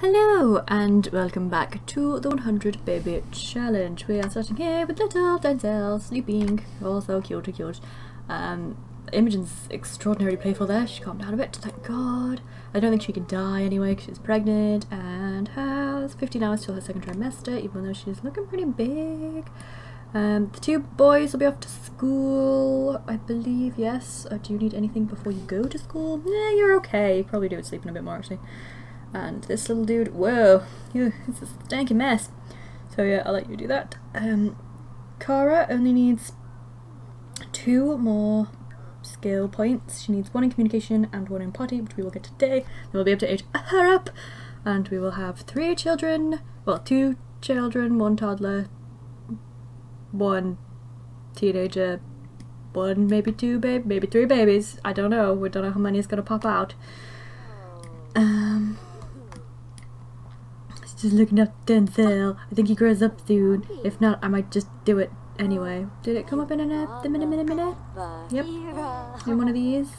Hello and welcome back to the 100 baby challenge. We are starting here with little Denzel sleeping. Oh, so cute, cute. Um, Imogen's extraordinarily playful there. She calmed down a bit, thank God. I don't think she can die anyway because she's pregnant and has 15 hours till her second trimester, even though she's looking pretty big. Um, the two boys will be off to school, I believe, yes. Uh, do you need anything before you go to school? Yeah, you're okay. You probably do it sleeping a bit more, actually. And this little dude, whoa, you, it's a stanky mess. So yeah, I'll let you do that. Um, Cara only needs two more skill points. She needs one in communication and one in potty, which we will get today. Then we'll be able to age her up, and we will have three children. Well, two children, one toddler, one teenager, one maybe two babe, maybe three babies. I don't know. We don't know how many is gonna pop out. Um, just looking up Denzel. I think he grows up soon. If not, I might just do it anyway. Did it come up in a minute, minute, minute, minute? Yep. In one of these.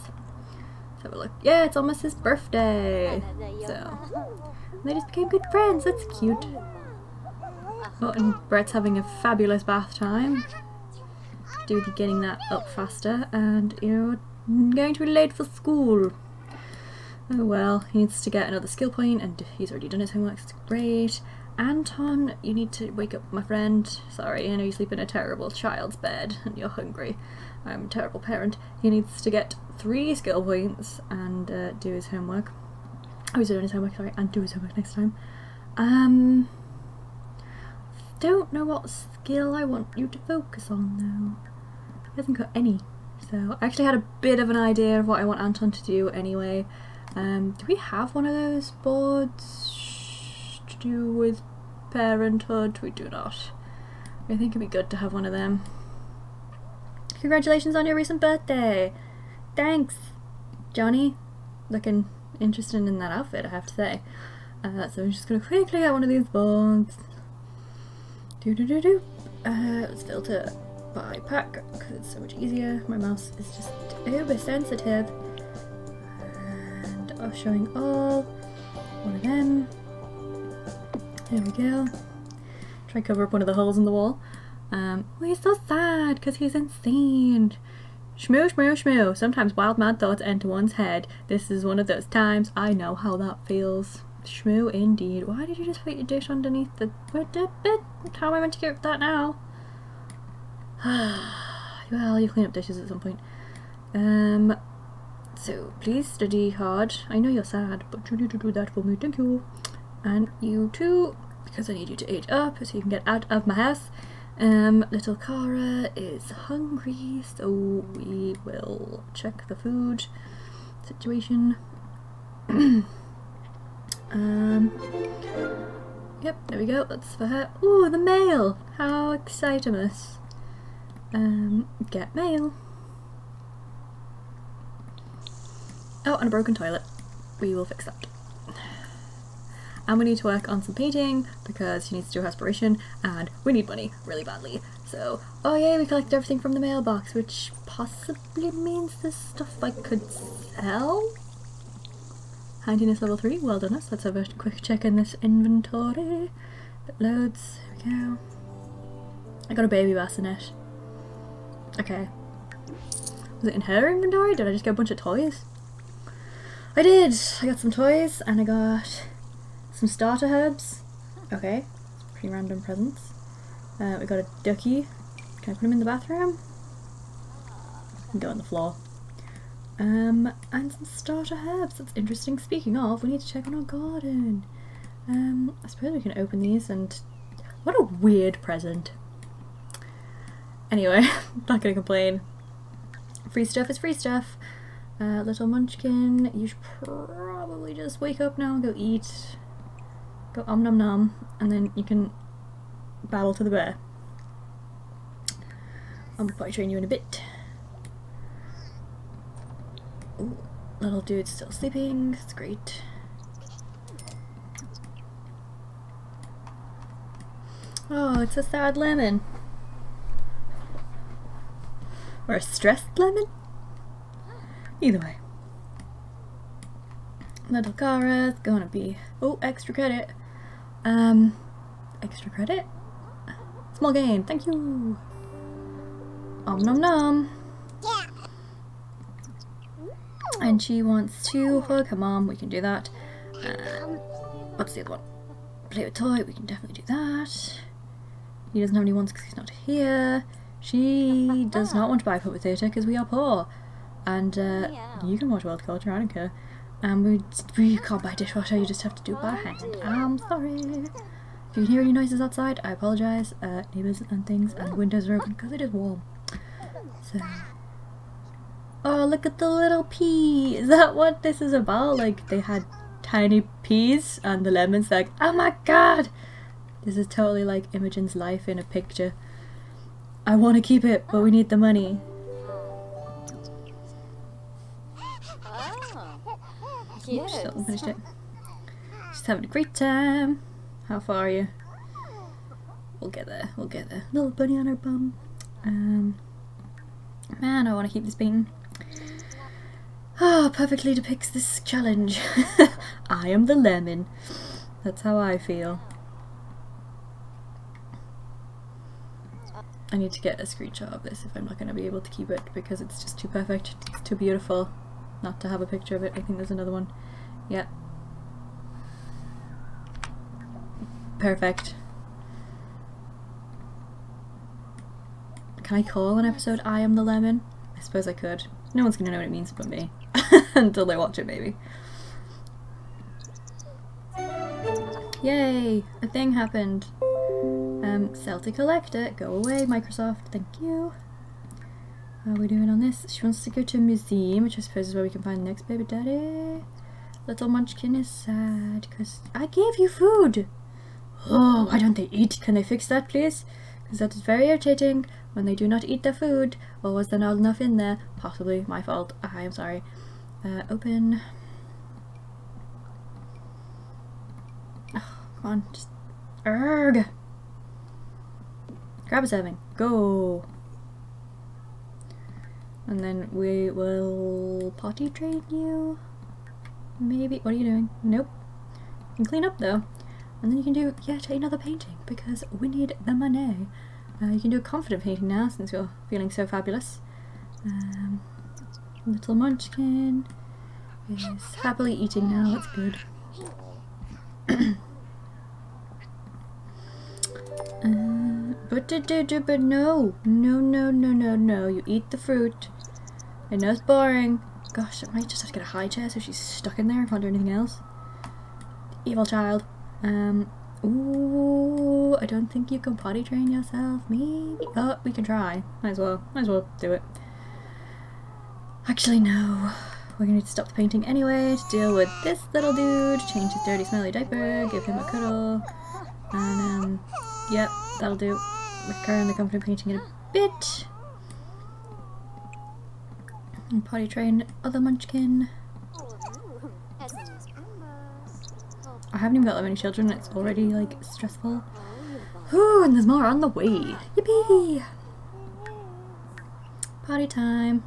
Let's have a look. Yeah, it's almost his birthday. So they just became good friends. That's cute. Oh, and Brett's having a fabulous bath time. Do getting that up faster, and you know, going to be late for school. Oh well, he needs to get another skill point and he's already done his homework, it's great. Anton, you need to wake up my friend. Sorry, I know you sleep in a terrible child's bed and you're hungry. I'm a terrible parent. He needs to get three skill points and uh, do his homework. Oh, he's doing his homework, sorry, and do his homework next time. Um, don't know what skill I want you to focus on though. He hasn't got any. So I actually had a bit of an idea of what I want Anton to do anyway. Um, do we have one of those boards to do with parenthood? We do not. I think it'd be good to have one of them. Congratulations on your recent birthday! Thanks, Johnny. Looking interested in that outfit, I have to say. Uh, so I'm just gonna quickly get one of these boards. Do do do do. Uh, let's filter by pack because it's so much easier. My mouse is just uber sensitive of showing all. One of them. There we go. Try cover up one of the holes in the wall. Um, well, he's so sad because he's insane. Shmoo, shmoo, shmoo. Sometimes wild mad thoughts enter one's head. This is one of those times. I know how that feels. Shmoo indeed. Why did you just put your dish underneath the... How am I meant to get that now? well, you clean up dishes at some point. Um, so please study hard. I know you're sad, but you need to do that for me. Thank you. And you too, because I need you to age up so you can get out of my house. Um, little Cara is hungry, so we will check the food situation. um, yep, there we go. That's for her. Oh, the mail! How exciting! Um, get mail. Oh, and a broken toilet. We will fix that. And we need to work on some painting because she needs to do her aspiration and we need money really badly. So, oh yay, we collected everything from the mailbox, which possibly means this stuff I could sell? Handiness level 3, well done us. Let's have a quick check in this inventory. It loads, there we go. I got a baby bassinet. Okay. Was it in her inventory? Did I just get a bunch of toys? I did! I got some toys and I got some starter herbs. Okay, pretty random presents. Uh, we got a ducky. Can I put him in the bathroom? Go on the floor. Um, and some starter herbs. That's interesting. Speaking of, we need to check on our garden. Um, I suppose we can open these and... What a weird present. Anyway, not gonna complain. Free stuff is free stuff. Uh, little munchkin, you should probably just wake up now, go eat, go om nom nom, and then you can battle to the bear. I'll probably train you in a bit. Ooh, little dude's still sleeping, it's great. Oh, it's a sad lemon. Or a stressed lemon? Either way. Little Cara's gonna be oh extra credit. Um, extra credit. Small gain. Thank you. Om nom nom. And she wants to hug her mom. We can do that. Uh, what's the other one? Play with toy. We can definitely do that. He doesn't have any ones because he's not here. She does not want to buy a puppet theatre because we are poor. And uh, you can watch World Culture, I don't care. And we, we can't buy dishwasher, you just have to do it by hand. I'm sorry. If you can hear any noises outside, I apologise. Uh, neighbours and things, and windows are open because it is warm. So. Oh, look at the little pea! Is that what this is about? Like, they had tiny peas, and the lemon's like, oh my god! This is totally like Imogen's life in a picture. I want to keep it, but we need the money. Oops, still finished it. Just having a great time. How far are you? We'll get there, we'll get there. Little bunny on her bum. Um, man, I want to keep this painting. Ah, oh, perfectly depicts this challenge. I am the lemon. That's how I feel. I need to get a screenshot of this if I'm not going to be able to keep it because it's just too perfect. It's too beautiful not to have a picture of it. I think there's another one. Yeah. Perfect. Can I call an episode I Am the Lemon? I suppose I could. No one's gonna know what it means but me. Until they watch it maybe. Yay! A thing happened. Um, Celtic Collector, go away Microsoft, thank you. Uh, How are we doing on this? She wants to go to a museum, which I suppose is where we can find the next baby daddy. Little Munchkin is sad because I gave you food. Oh, why don't they eat? Can they fix that, please? Because that is very irritating when they do not eat their food. Or was there not enough in there? Possibly my fault. Ah, I am sorry. Uh, open. Oh, come on, just... Erg! Grab a serving. Go! And then we will potty train you. Maybe. What are you doing? Nope. You can clean up though. And then you can do yet another painting because we need the money. Uh, you can do a confident painting now since you're feeling so fabulous. Um, little munchkin is happily eating now. That's good. but, but no, no, no, no, no, no. You eat the fruit. I know it's boring. Gosh, I might just have to get a high chair so she's stuck in there, can't do anything else. Evil child. Um, ooh, I don't think you can potty train yourself. Maybe. Oh, we can try. Might as well. Might as well do it. Actually, no. We're gonna need to stop the painting anyway to deal with this little dude, change his dirty smelly diaper, give him a cuddle, and um, yep, that'll do. We're currently confident painting in a bit. And potty train other munchkin. I haven't even got that many children it's already like stressful. Ooh, and there's more on the way. Yippee! Party time.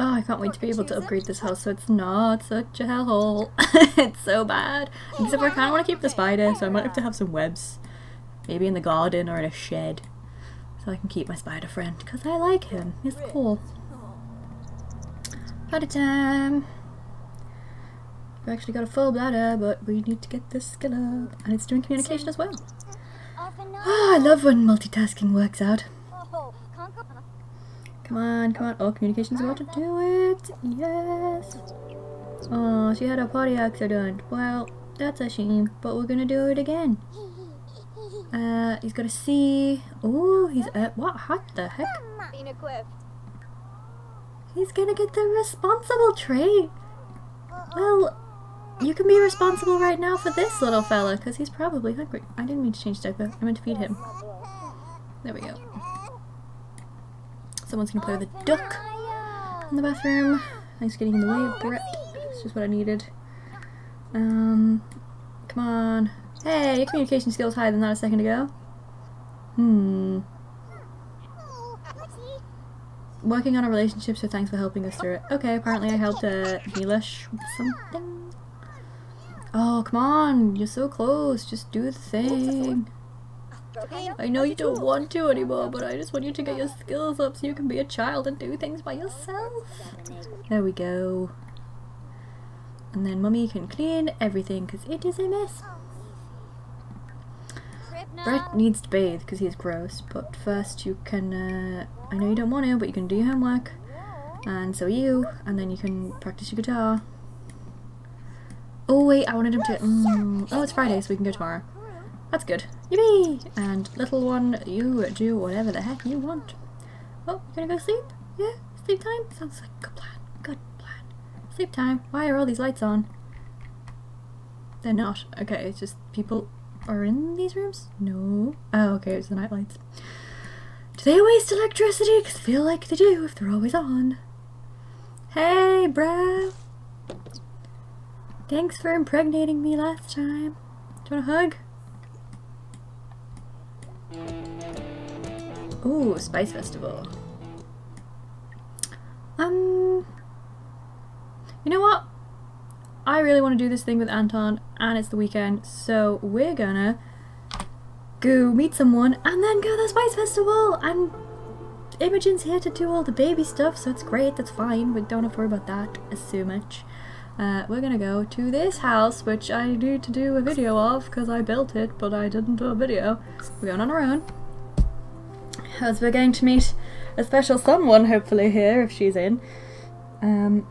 Oh, I can't wait to be able to upgrade this house so it's not such a hellhole. it's so bad. Except I kind of want to keep the spider, so I might have to have some webs. Maybe in the garden or in a shed so I can keep my spider friend because I like him. He's cool. Party time! We've actually got a full bladder, but we need to get this skill up. And it's doing communication as well. Oh, I love when multitasking works out. Come on, come on. Oh, communication's about to do it. Yes. Oh, she had a potty accident. Well, that's a shame, but we're gonna do it again. Uh, he's got a C. Oh, he's uh, what? What the heck? He's gonna get the responsible trait. Well, you can be responsible right now for this little fella, because he's probably hungry. I didn't mean to change diaper. I meant to feed him. There we go. Someone's gonna play with a duck in the bathroom. Thanks getting in the way, of Brett. It's just what I needed. Um, come on. Hey, your communication skills higher than that a second ago. Hmm. working on a relationship, so thanks for helping us through it. Okay, apparently I helped uh, Milash with something. Oh, come on, you're so close. Just do the thing. I know you don't want to anymore, but I just want you to get your skills up so you can be a child and do things by yourself. There we go. And then mummy can clean everything because it is a mess. Brett needs to bathe because he's gross, but first you can, uh, I know you don't want to, but you can do your homework, and so you, and then you can practice your guitar. Oh wait, I wanted him to, mm, oh it's Friday so we can go tomorrow. That's good. Yippee! And little one, you do whatever the heck you want. Oh, you gonna go sleep? Yeah? Sleep time? Sounds like a good plan. Good plan. Sleep time. Why are all these lights on? They're not. Okay, it's just people are in these rooms? No. Oh, okay, it's the night lights. Do they waste electricity? Because I feel like they do if they're always on. Hey, bro. Thanks for impregnating me last time. Do you want a hug? Ooh, Spice Festival. Um, you know what? I really want to do this thing with Anton, and it's the weekend, so we're gonna go meet someone and then go to the Spice Festival. And Imogen's here to do all the baby stuff, so it's great. That's fine. We don't have to worry about that so much. Uh, we're gonna go to this house, which I need to do a video of because I built it, but I didn't do a video. We're going on our own. As we're going to meet a special someone, hopefully, here, if she's in. Um,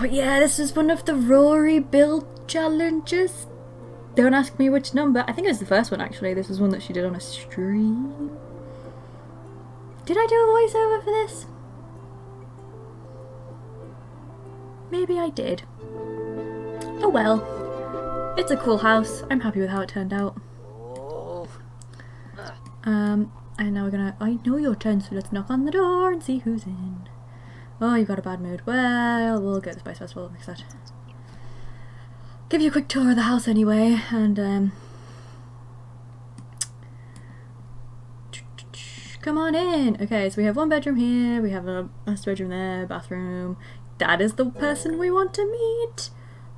but yeah, this was one of the Rory build challenges. Don't ask me which number. I think it was the first one, actually. This was one that she did on a stream. Did I do a voiceover for this? Maybe I did. Oh well. It's a cool house. I'm happy with how it turned out. Um, and now we're gonna- I know your turn, so let's knock on the door and see who's in. Oh, you've got a bad mood. Well, we'll go to the Spice Festival next that. Give you a quick tour of the house anyway, and um... Come on in! Okay, so we have one bedroom here, we have a master bedroom there, bathroom, that is the person we want to meet.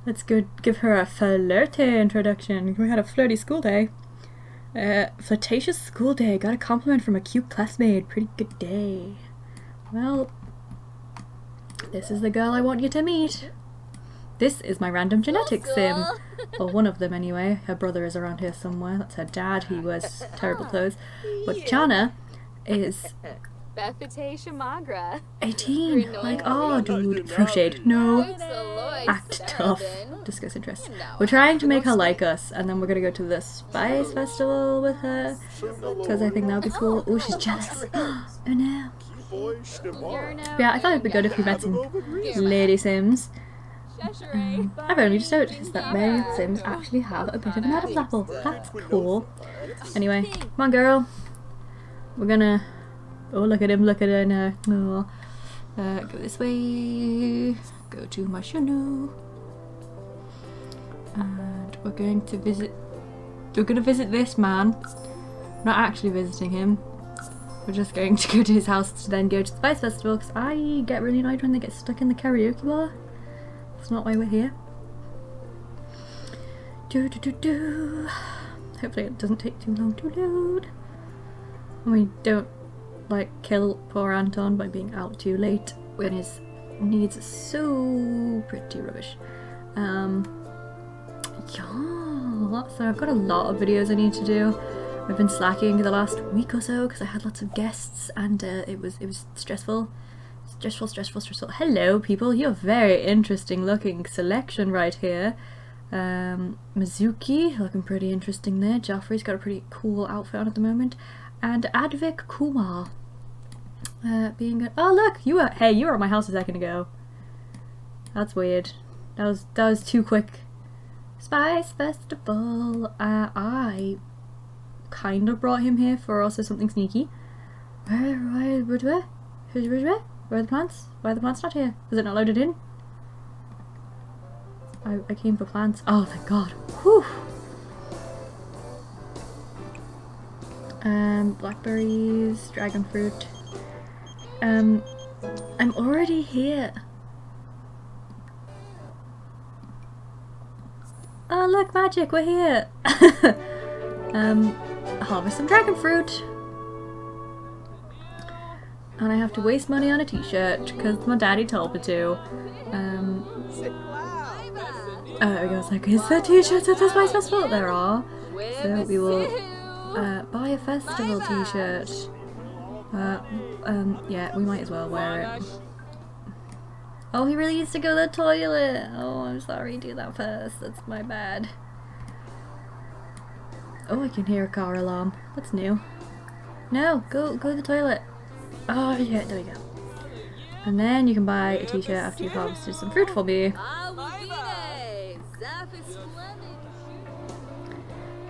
Let's go give her a flirty introduction. We had a flirty school day. Uh, flirtatious school day. Got a compliment from a cute classmate. Pretty good day. Well, this is the girl I want you to meet. This is my random genetics sim. Or one of them anyway. Her brother is around here somewhere. That's her dad. He wears terrible clothes. But Jana is Magra. 18. Like, oh, dude. Crocheted. No. Act tough. Discuss interests. We're trying to make her like us, and then we're gonna go to the Spice Festival with her. Because I think that would be cool. Oh, she's jealous. oh no. Yeah, I thought it'd be good if we met some Lady Sims. Um, I've only just noticed that Mary Sims actually have a bit of an Adam's apple. That's cool. Anyway, come on girl. We're gonna Oh, look at him, look at her now. Oh. Uh, go this way. Go to Myshuno. And we're going to visit... We're going to visit this man. not actually visiting him. We're just going to go to his house to then go to the Spice Festival because I get really annoyed when they get stuck in the karaoke bar. That's not why we're here. Do do do do. Hopefully it doesn't take too long to load. And we don't like kill poor Anton by being out too late when his needs are so pretty rubbish. Um, yeah, so I've got a lot of videos I need to do. I've been slacking the last week or so because I had lots of guests and uh, it was it was stressful. Stressful, stressful, stressful. Hello people, you're a very interesting looking selection right here. Um, Mizuki, looking pretty interesting there. Joffrey's got a pretty cool outfit on at the moment. And Advik Kumar, uh, being good. Oh look, you were. Hey, you were at my house a second ago. That's weird. That was that was too quick. Spice Festival. Uh, I kind of brought him here for also something sneaky. Where, where, where, where? Where, where? Where are the plants? Why are the plants not here? Is it not loaded in? I, I came for plants. Oh, thank God. Whew. Um, blackberries, dragon fruit. Um, I'm already here. Oh look, magic, we're here! um, harvest some dragon fruit. And I have to waste money on a t-shirt, because my daddy told me to. Um, oh, we go, it's like, is there t-shirts at the Spice Festival? There are. So we will uh, buy a festival t-shirt. Uh, um, yeah, we might as well wear it. Oh, he really needs to go to the toilet. Oh, I'm sorry, do that first. That's my bad. Oh, I can hear a car alarm. That's new. No, go go to the toilet. Oh, yeah, there we go. And then you can buy a t-shirt after you've harvested some fruit for me.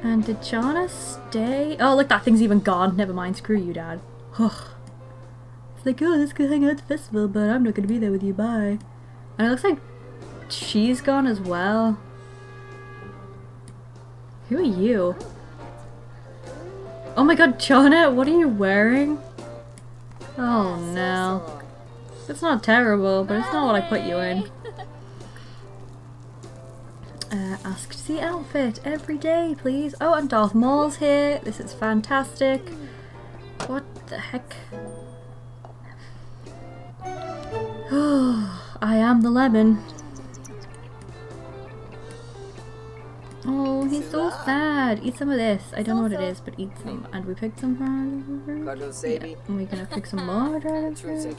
And did Chana stay? Oh, look, that thing's even gone. Never mind, screw you, Dad. Ugh. It's like, oh, let's go hang out at the festival, but I'm not gonna be there with you, bye. And it looks like she's gone as well. Who are you? Oh my god, Chana, what are you wearing? Oh no. It's not terrible, but it's not what I put you in. Uh, ask to see outfit every day, please. Oh, and Darth Maul's here. This is fantastic. What the heck? Oh, I am the lemon. Oh, he's so sad. Eat some of this. I don't know what it is, but eat some. And we picked some dragon Yeah, and we're gonna pick some more dragon fruit.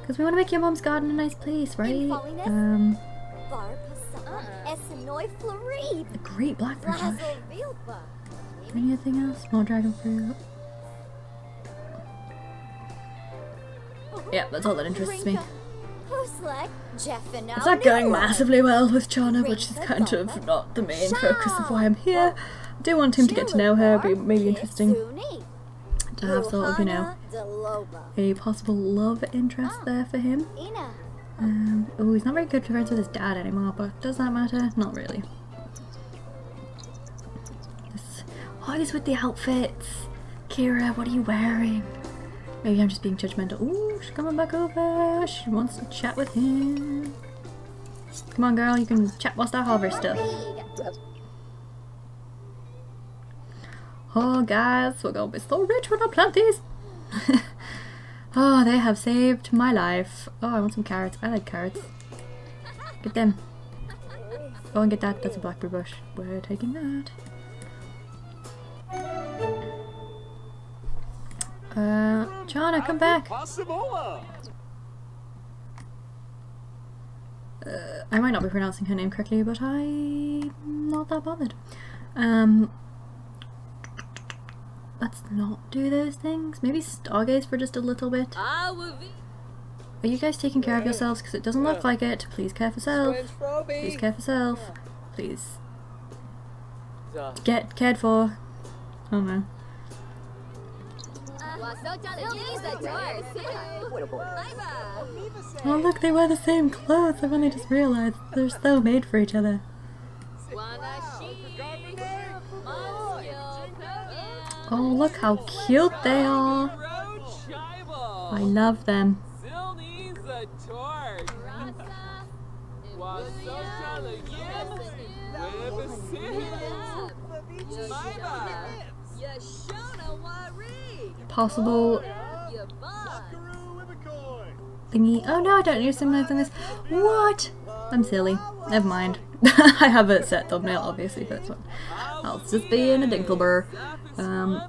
Because we want to make your mom's garden a nice place, right? Um, a great blackbird Josh. Anything else? More dragon fruit. Yeah, that's all that interests me. It's not going massively well with Chana, but she's kind of not the main focus of why I'm here. I do want him to get to know her, be maybe interesting to have sort of, you know, a possible love interest there for him. Um, oh, he's not very good friends with his dad anymore, but does that matter? Not really. This, what is with the outfits? Kira, what are you wearing? Maybe I'm just being judgmental. Ooh, she's coming back over. She wants to chat with him. Come on, girl, you can chat whilst I harvest stuff. Oh, guys, we're gonna be so rich when I plant these. oh, they have saved my life. Oh, I want some carrots. I like carrots. Get them. Go and get that. That's a blackberry bush. We're taking that. Uh, Chana, come back. Uh, I might not be pronouncing her name correctly, but I'm not that bothered. Um, let's not do those things. Maybe stargaze for just a little bit. Are you guys taking care of yourselves? Because it doesn't look like it. Please care for self. Please care for self. Please. Get cared for. Oh no. Oh look, they wear the same clothes. I've only just realized they're so made for each other. Oh look how cute they are. I love them. Possible thingy. Oh no, I don't use Simlights in this. What? I'm silly. Never mind. I have a set thumbnail, obviously, for this one. I'll just be in a Dinklebur. Um,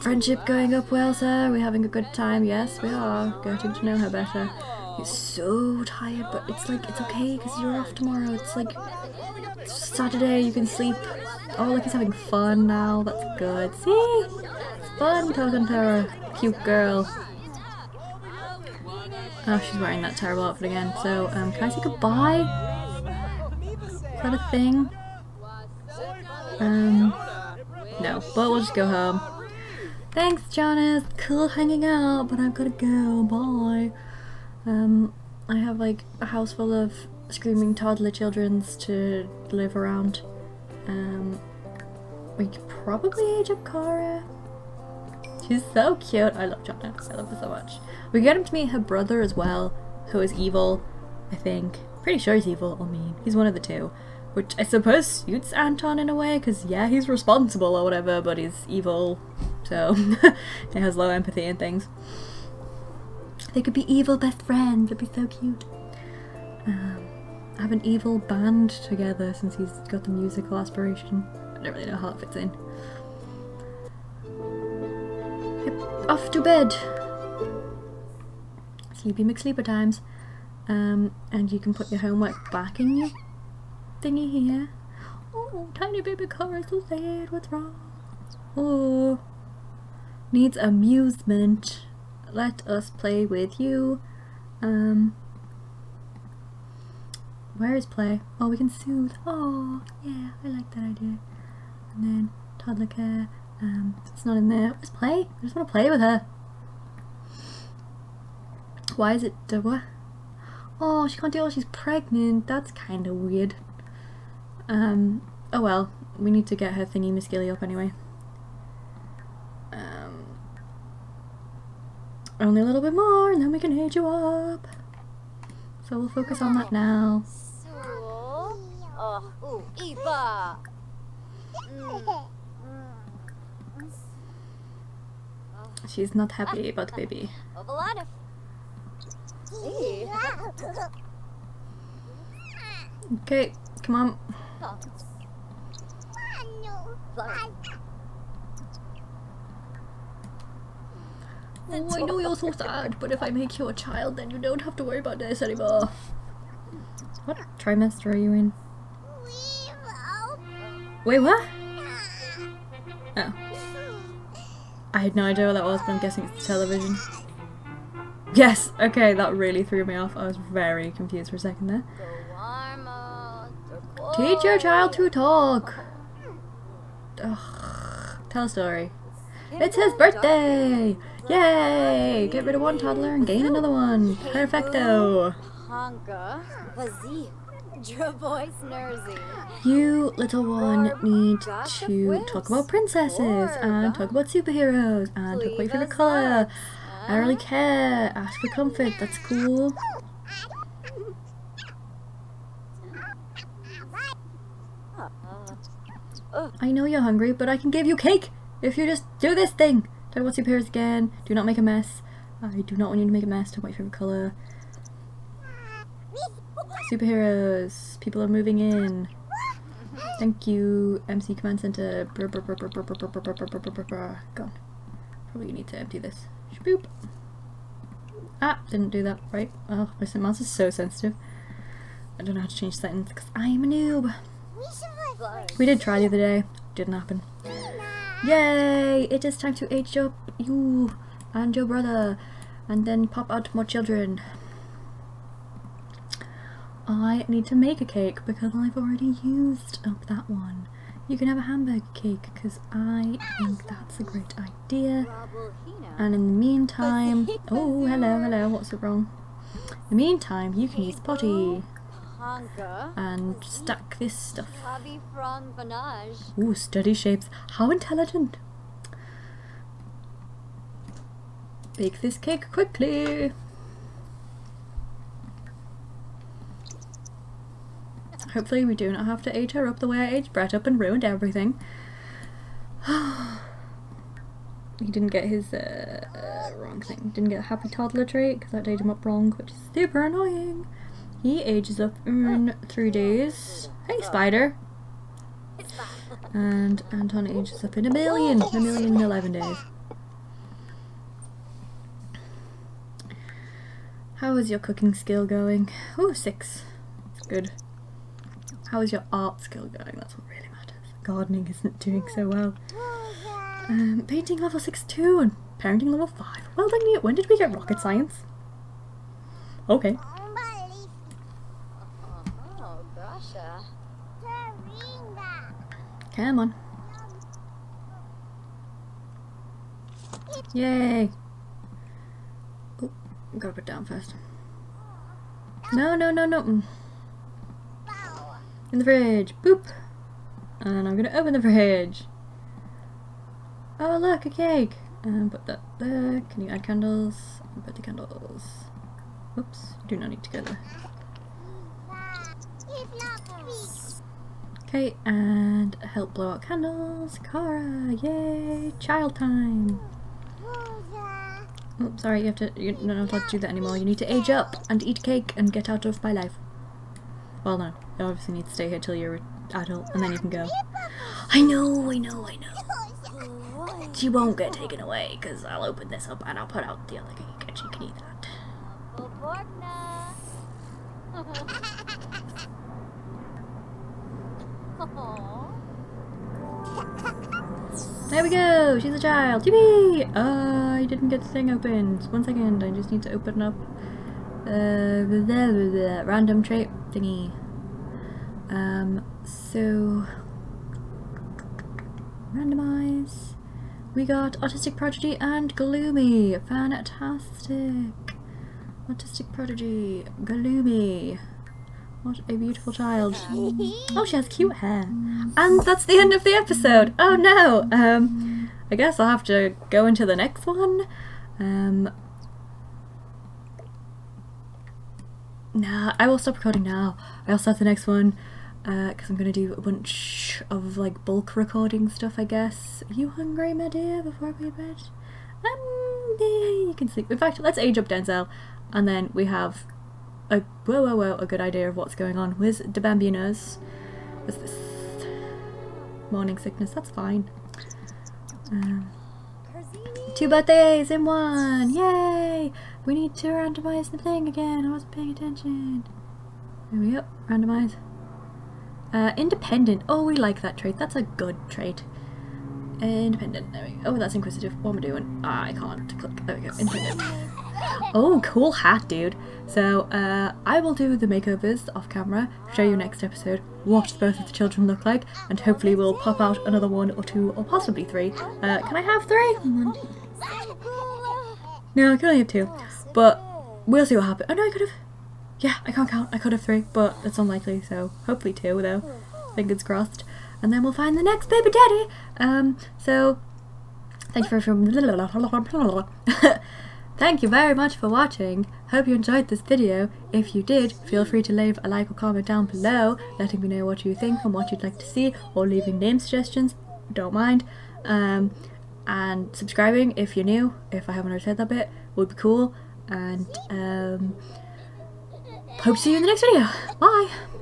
friendship going up well, sir. We're having a good time. Yes, we are. Getting to know her better. He's so tired, but it's like, it's okay, because you're off tomorrow. It's like, it's Saturday, you can sleep. Oh, look, he's having fun now. That's good. See? Fun talking to her. Cute girl. Oh, she's wearing that terrible outfit again. So, um, can I say goodbye? Is that a thing? Um, no, but we'll just go home. Thanks, Janice. Cool hanging out, but I've gotta go. Bye. Um, I have like a house full of screaming toddler childrens to live around. Um, we could probably age up Cara. She's so cute. I love Jonna. I love her so much. We get him to meet her brother as well, who is evil, I think. Pretty sure he's evil or mean. He's one of the two. Which I suppose suits Anton in a way, because yeah, he's responsible or whatever, but he's evil. So, he has low empathy and things. They could be evil best friends. It'd be so cute. Um, have an evil band together since he's got the musical aspiration. I don't really know how it fits in. Off to bed. Sleepy McSleeper times. Um, and you can put your homework back in your thingy here. Oh, tiny baby car is so sad. What's wrong? Oh, needs amusement. Let us play with you. Um, where is play? Oh, we can soothe. Oh, yeah, I like that idea. And then toddler care. Um, it's not in there. Let's play? I just want to play with her. Why is it what? Oh, she can't do it. She's pregnant. That's kind of weird. Um. Oh well. We need to get her thingy Miss Gilly up anyway. Um. Only a little bit more, and then we can age you up. So we'll focus on that now. Sool. Oh, ooh, Eva. Mm. She's not happy about baby. Okay, come on. Oh, I know you're so sad, but if I make you a child, then you don't have to worry about this anymore. What trimester are you in? Wait, what? Oh. I had no idea what that was, but I'm guessing it's the television. Yes! Okay, that really threw me off. I was very confused for a second there. Teach your child to talk! Ugh. Tell a story. It's his birthday! Yay! Get rid of one toddler and gain another one. Perfecto! Honka. Vazi. Dravois Nerzy. You, little one, need to talk about princesses and talk about superheroes and talk about your favorite color. I don't really care. Ask for comfort. That's cool. I know you're hungry, but I can give you cake if you just do this thing. Talk about superheroes again. Do not make a mess. I do not want you to make a mess. Talk about your favorite color. Superheroes. People are moving in. Thank you, MC Command Center. Gone. Probably need to empty this. Boop. Ah, didn't do that right. Oh, my mouse is so sensitive. I don't know how to change settings because I am a noob. We did try the other day. Didn't happen. Yay! It is time to age up you and your brother and then pop out more children. I need to make a cake because I've already used up that one. You can have a hamburger cake because I think that's a great idea. And in the meantime, oh hello, hello, what's it wrong? In the meantime, you can use potty and stack this stuff. Ooh, study shapes. How intelligent! Bake this cake quickly. Hopefully we do not have to age her up the way I aged Brett up and ruined everything. he didn't get his uh, wrong thing. Didn't get a happy toddler trait because that aged him up wrong, which is super annoying. He ages up in three days. Hey, spider! And Anton ages up in a million, a million and eleven days. How is your cooking skill going? Oh, six. That's good. How is your art skill going? That's what really matters. Gardening isn't doing so well. Um, painting level 6 too, and parenting level 5. Well then, yeah, when did we get rocket science? Okay. Oh. Come on. Yay! Oh, gotta put it down first. No, no, no, no. In the fridge. Boop! And I'm gonna open the fridge. Oh, look, a cake. And put that there. Can you add candles? Put the candles. Oops, do not need to go there. Okay, and help blow out candles. Cara, yay! Child time! Oops, sorry, you have to. You're not allowed to do that anymore. You need to age up and eat cake and get out of my life. Well, no, you obviously need to stay here till you're adult, and then you can go. I know, I know, I know. She won't get taken away because I'll open this up and I'll put out the other cake, and she can eat that. There we go! She's a child! Yippee! Uh, I didn't get the thing opened. One second, I just need to open up uh, blah, blah, blah, random trait thingy. Um, so randomize. We got artistic prodigy and gloomy. Fantastic. Artistic prodigy, gloomy. What a beautiful child. Oh, she has cute hair. And that's the end of the episode. Oh no. Um, I guess I'll have to go into the next one. Um, nah, I will stop recording now. I'll start the next one because I'm going to do a bunch of like bulk recording stuff, I guess. Are you hungry, my dear, before I go to bed? Um, yeah, you can sleep. In fact, let's age up Denzel and then we have a whoa whoa whoa a good idea of what's going on with the bambinos. What's this? Morning sickness, that's fine. Um, two birthdays in one! Yay! We need to randomize the thing again. I wasn't paying attention. There we go. Randomize. Uh, independent. Oh, we like that trait. That's a good trait. Independent. There we go. Oh, that's inquisitive. What am I doing? Ah, I can't click. There we go. Independent. Oh, cool hat, dude. So, uh, I will do the makeovers off camera, show you next episode what both of the children look like, and hopefully we'll pop out another one or two or possibly three. Uh, can I have three? No, I can only have two. But we'll see what happens. Oh no, I could have. Yeah, I can't count. I could have three, but it's unlikely, so hopefully two, though. Fingers crossed. And then we'll find the next baby daddy. Um, so, thank you for. Thank you very much for watching. Hope you enjoyed this video. If you did, feel free to leave a like or comment down below, letting me know what you think and what you'd like to see, or leaving name suggestions. Don't mind. Um, and subscribing if you're new, if I haven't already said that bit, would be cool. And um, hope to see you in the next video. Bye!